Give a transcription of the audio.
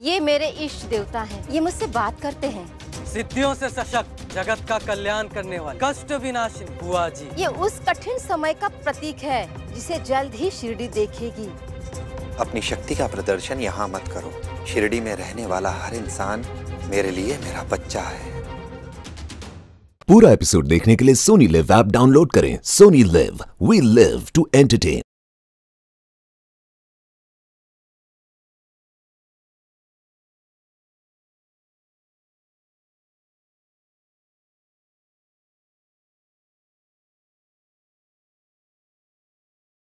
ये मेरे इष्ट देवता हैं। ये मुझसे बात करते हैं। सिद्धियों से सशक्त जगत का कल्याण करने वाले। कष्ट विनाशिनी बुआ जी। ये उस कठिन समय का प्रतीक है जिसे जल्द ही शिरडी देखेगी। अपनी शक्ति का प्रदर्शन यहाँ मत करो। शिरडी में रहने वाला हर इंसान मेरे लिए मेरा बच्चा है। पूरा एपिसोड देखने के लिए सोनी लिव ऐप डाउनलोड करें। Sony LIV we live to entertain